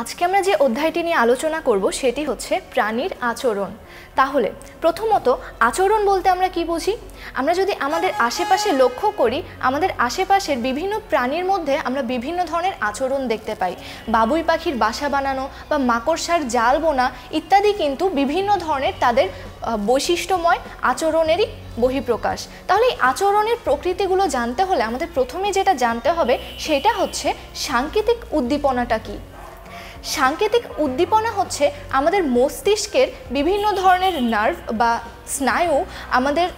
আজকে আমরা যে অধ্যায়টি নিয়ে আলোচনা করব সেটি হচ্ছে প্রাণীর আচরণ। তাহলে প্রথমত আচরণ বলতে আমরা কি বুঝি? আমরা যদি আমাদের আশেপাশে লক্ষ্য করি, আমাদের আশেপাশের বিভিন্ন প্রাণীর মধ্যে আমরা বিভিন্ন ধরনের আচরণ দেখতে পাই। বাবুই পাখির বাসা বানানো বা মাকড়সার জাল বোনা ইত্যাদি কিন্তু বিভিন্ন ধরনের তাদের বৈশিষ্ট্যময় আচরণেরই বহিঃপ্রকাশ। তাহলে এই আচরণের প্রকৃতিগুলো জানতে হলে আমাদের প্রথমে যেটা জানতে হবে সেটা হচ্ছে সাংকেতিক উদ্দীপনাটা কী? সাংকেতিক উদ্দীপনা হচ্ছে আমাদের মস্তিষ্কের বিভিন্ন ধরনের নার্ভ বা স্নায়ু আমাদের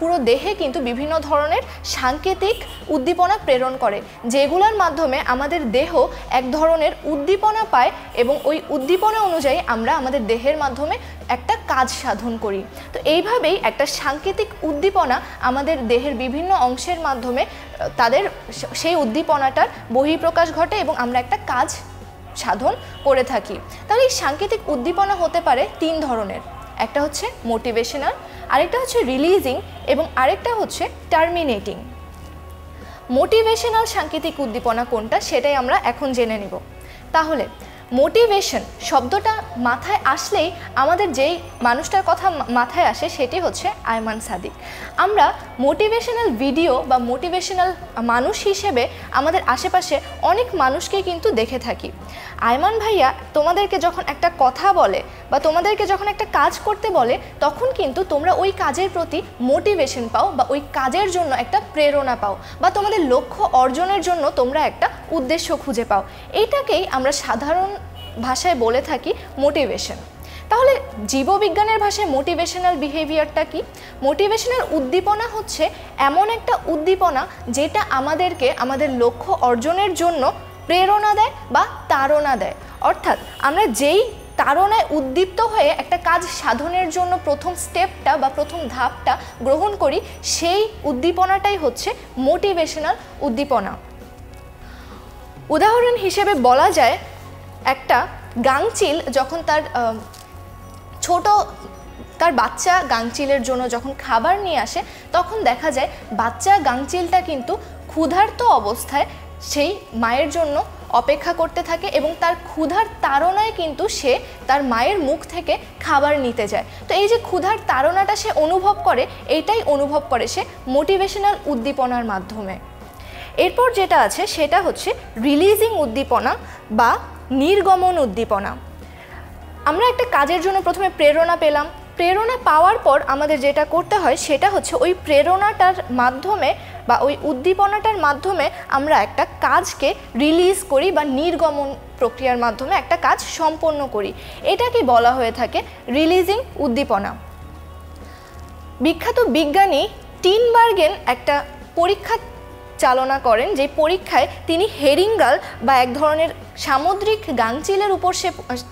পুরো দেহে কিন্তু বিভিন্ন ধরনের সাংকেতিক উদ্দীপনা প্রেরণ করে, যেগুলোর মাধ্যমে আমাদের দেহ এক ধরনের উদ্দীপনা পায় এবং ওই উদ্দীপনা অনুযায়ী আমরা আমাদের দেহের মাধ্যমে একটা কাজ সাধন করি। তো এইভাবেই একটা সাংকেতিক উদ্দীপনা আমাদের দেহের বিভিন্ন অংশের মাধ্যমে তাদের সেই উদ্দীপনাটার বহিঃপ্রকাশ ঘটে এবং আমরা একটা কাজ সাধন করে থাকি। তাহলে এই সাংকেতিক উদ্দীপনা হতে পারে তিন ধরনের। একটা হচ্ছে মোটিভেশনাল আরেকটা হচ্ছে রিলিজিং এবং আরেকটা হচ্ছে টার্মিনেটিং মোটিভেশনাল সাংকেতিক উদ্দীপনা কোনটা সেটাই আমরা এখন জেনে নিব। তাহলে মোটিভেশন শব্দটা মাথায় আসলেই আমাদের যেই মানুষটার কথা মাথায় আসে সেটি হচ্ছে আয়মান সাদিক। আমরা মোটিভেশনাল ভিডিও বা মোটিভেশনাল মানুষ হিসেবে আমাদের আশেপাশে অনেক মানুষকে কিন্তু দেখে থাকি। আয়মান ভাইয়া, তোমাদেরকে যখন একটা কথা বলে বা তোমাদেরকে যখন একটা কাজ করতে বলে, তখন কিন্তু তোমরা ওই কাজের প্রতি মোটিভেশন পাও বা ওই কাজের জন্য একটা প্রেরণা পাও বা তোমাদের লক্ষ্য অর্জনের জন্য তোমরা একটা উদ্দেশ্য খুঁজে পাও। এইটাকেই আমরা সাধারণ ভাষায় বলে থাকি মোটিভেশন তাহলে জীববিজ্ঞানের ভাষায় মোটিভেশনাল বিহেভিয়ারটা কি? মোটিভেশনাল উদ্দীপনা হচ্ছে এমন একটা উদ্দীপনা যেটা আমাদেরকে আমাদের লক্ষ্য অর্জনের জন্য প্রেরণা দেয় বা তাড়না দেয়। অর্থাৎ আমরা যেই তাড়নায় উদ্দীপ্ত হয়ে একটা কাজ সাধনের জন্য প্রথম স্টেপটা বা প্রথম ধাপটা গ্রহণ করি, সেই উদ্দীপনাটাই হচ্ছে মোটিভেশনাল উদ্দীপনা। উদাহরণ হিসেবে বলা যায়, একটা গাংচিল যখন তার ছোট, তার বাচ্চা গাংচিলের জন্য যখন খাবার নিয়ে আসে, তখন দেখা যায় বাচ্চা গাংচিলটা কিন্তু ক্ষুধার্ত অবস্থায় সেই মায়ের জন্য অপেক্ষা করতে থাকে এবং তার ক্ষুধার তাড়নায় কিন্তু সে তার মায়ের মুখ থেকে খাবার নিতে যায়। তো এই যে ক্ষুধার তাড়নাটা সে অনুভব করে, এইটাই অনুভব করে সে মোটিভেশনাল উদ্দীপনার মাধ্যমে। এরপর যেটা আছে, সেটা হচ্ছে রিলিজিং উদ্দীপনা বা নির্গমন উদ্দীপনা। আমরা একটা কাজের জন্য প্রথমে প্রেরণা পেলাম প্রেরণা পাওয়ার পর আমাদের যেটা করতে হয় সেটা হচ্ছে ওই প্রেরণাটার মাধ্যমে বা ওই উদ্দীপনাটার মাধ্যমে আমরা একটা কাজকে রিলিজ করি বা নির্গমন প্রক্রিয়ার মাধ্যমে একটা কাজ সম্পন্ন করি। এটাকে বলা হয়ে থাকে? রিলিজিং উদ্দীপনা। বিখ্যাত বিজ্ঞানী টিনবার্গেন একটা পরীক্ষা চালনা করেন, যে পরীক্ষায় তিনি হেরিঙ্গাল বা এক ধরনের সামুদ্রিক গাংচিলের উপর সে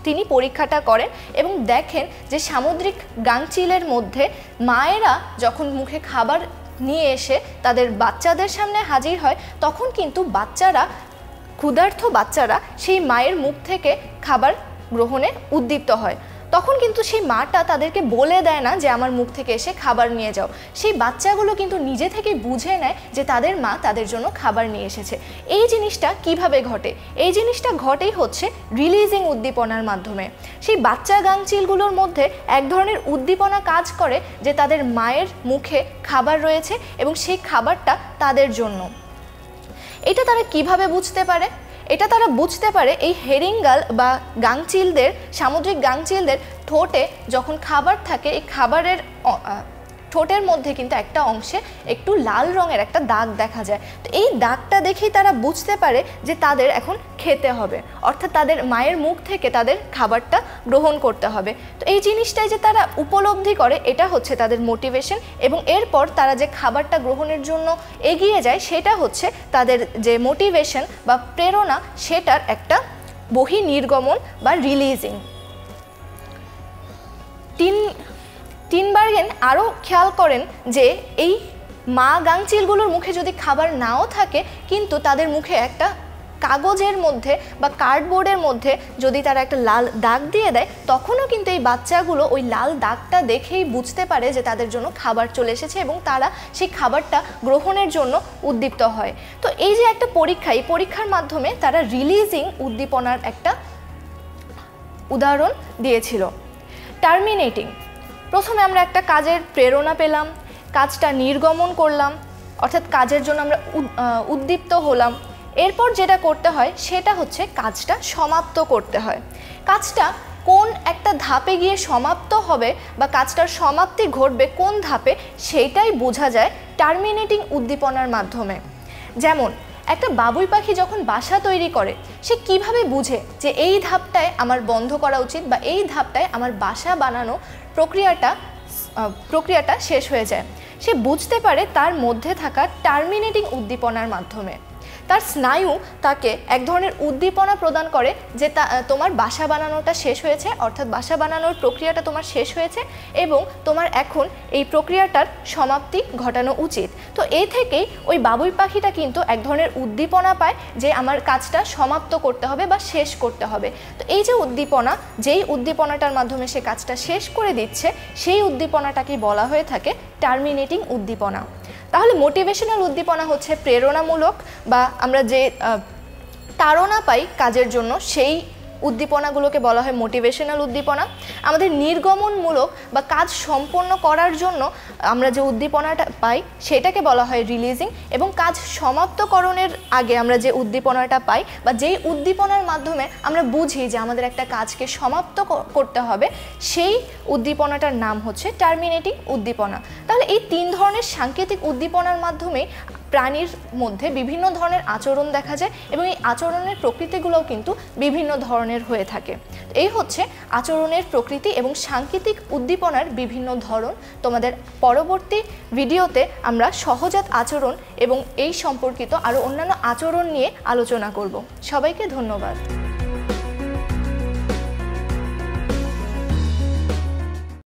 তিনি পরীক্ষাটা করেন এবং দেখেন যে সামুদ্রিক গাংচিলের মধ্যে মায়েরা যখন মুখে খাবার নিয়ে এসে তাদের বাচ্চাদের সামনে হাজির হয়, তখন কিন্তু বাচ্চারা ক্ষুধার্থ বাচ্চারা সেই মায়ের মুখ থেকে খাবার গ্রহণে উদ্দীপ্ত হয়। তখন কিন্তু সেই মাটা তাদেরকে বলে দেয় না যে আমার মুখ থেকে এসে খাবার নিয়ে যাও। সেই বাচ্চাগুলো কিন্তু নিজে থেকে বুঝে নেয় যে তাদের মা তাদের জন্য খাবার নিয়ে এসেছে। এই জিনিসটা কীভাবে ঘটে? এই জিনিসটা ঘটেই হচ্ছে রিলিজিং উদ্দীপনার মাধ্যমে। সেই বাচ্চা গাংচিলগুলোর মধ্যে এক ধরনের উদ্দীপনা কাজ করে যে তাদের মায়ের মুখে খাবার রয়েছে এবং সেই খাবারটা তাদের জন্য। এটা তারা কীভাবে বুঝতে পারে? এটা তারা বুঝতে পারে এই হেরিঙ্গাল বা গাংচিলদের, সামুদ্রিক গাংচিলদের ঠোঁটে যখন খাবার থাকে, এই খাবারের ঠোঁটের মধ্যে কিন্তু একটা অংশে একটু লাল রঙের একটা দাগ দেখা যায়। তো এই দাগটা দেখেই তারা বুঝতে পারে যে তাদের এখন খেতে হবে। অর্থাৎ তাদের মায়ের মুখ থেকে তাদের খাবারটা গ্রহণ করতে হবে। তো এই জিনিসটাই যে তারা উপলব্ধি করে, এটা হচ্ছে তাদের মোটিভেশন এবং এরপর তারা যে খাবারটা গ্রহণের জন্য এগিয়ে যায়, সেটা হচ্ছে তাদের যে মোটিভেশন বা প্রেরণা, সেটার একটা বহি নির্গমন বা রিলিজিং তিন টিনবার্গেন আরও খেয়াল করেন যে এই মা গাংচিলগুলোর মুখে যদি খাবার নাও থাকে, কিন্তু তাদের মুখে একটা কাগজের মধ্যে বা কার্ডবোর্ডের মধ্যে যদি তারা একটা লাল দাগ দিয়ে দেয়, তখনও কিন্তু এই বাচ্চাগুলো ওই লাল দাগটা দেখেই বুঝতে পারে যে তাদের জন্য খাবার চলে এসেছে এবং তারা সেই খাবারটা গ্রহণের জন্য উদ্দীপ্ত হয়। তো এই যে একটা পরীক্ষা, এই পরীক্ষার মাধ্যমে তারা রিলিজিং উদ্দীপনার একটা উদাহরণ দিয়েছিল। টার্মিনেটিং প্রথমে আমরা একটা কাজের প্রেরণা পেলাম, কাজটা নির্গমন করলাম, অর্থাৎ কাজের জন্য আমরা উদ- উদ্দীপ্ত হলাম। এরপর যেটা করতে হয়, সেটা হচ্ছে কাজটা সমাপ্ত করতে হয়। কাজটা কোন একটা ধাপে গিয়ে সমাপ্ত হবে বা কাজটার সমাপ্তি ঘটবে কোন ধাপে, সেইটাই বোঝা যায় টার্মিনেটিং উদ্দীপনার মাধ্যমে। যেমন একটা বাবুই পাখি যখন বাসা তৈরি করে, সে কীভাবে বুঝে যে এই ধাপটায় আমার বন্ধ করা উচিত বা এই ধাপটায় আমার বাসা বানানো প্রক্রিয়াটা প্রক্রিয়াটা শেষ হয়ে যায়? সে বুঝতে পারে তার মধ্যে থাকা টার্মিনেটিং উদ্দীপনার মাধ্যমে। তার স্নায়ু তাকে এক ধরনের উদ্দীপনা প্রদান করে যে তা তোমার বাসা বানানোটা শেষ হয়েছে, অর্থাৎ বাসা বানানোর প্রক্রিয়াটা তোমার শেষ হয়েছে এবং তোমার এখন এই প্রক্রিয়াটার সমাপ্তি ঘটানো উচিত। তো এই থেকেই ওই বাবুই পাখিটা কিন্তু এক ধরনের উদ্দীপনা পায় যে আমার কাজটা সমাপ্ত করতে হবে বা শেষ করতে হবে। তো এই যে উদ্দীপনা, যেই উদ্দীপনাটার মাধ্যমে সে কাজটা শেষ করে দিচ্ছে, সেই উদ্দীপনাটাকে বলা হয়ে থাকে টার্মিনেটিং উদ্দীপনা। তাহলে মোটিভেশনাল উদ্দীপনা হচ্ছে প্রেরণামূলক বা আমরা যে তাড়না পাই কাজের জন্য সেই উদ্দীপনাগুলোকে বলা হয় মোটিভেশনাল উদ্দীপনা। আমাদের নির্গমনমূলক বা কাজ সম্পন্ন করার জন্য আমরা যে উদ্দীপনাটা পাই, সেটাকে বলা হয় রিলিজিং এবং কাজ সমাপ্তকরণের আগে আমরা যে উদ্দীপনাটা পাই বা যেই উদ্দীপনার মাধ্যমে আমরা বুঝি যে আমাদের একটা কাজকে সমাপ্ত করতে হবে, সেই উদ্দীপনাটার নাম হচ্ছে টার্মিনেটিং উদ্দীপনা। তাহলে এই তিন ধরনের সাংকেতিক উদ্দীপনার মাধ্যমে প্রাণীর মধ্যে বিভিন্ন ধরনের আচরণ দেখা যায় এবং এই আচরণের প্রকৃতিগুলোও কিন্তু বিভিন্ন ধরনের হয়ে থাকে। এই হচ্ছে আচরণের প্রকৃতি এবং সাংকেতিক উদ্দীপনার বিভিন্ন ধরন। তোমাদের পরবর্তী ভিডিওতে আমরা সহজাত আচরণ এবং এই সম্পর্কিত আরও অন্যান্য আচরণ নিয়ে আলোচনা করব। সবাইকে ধন্যবাদ।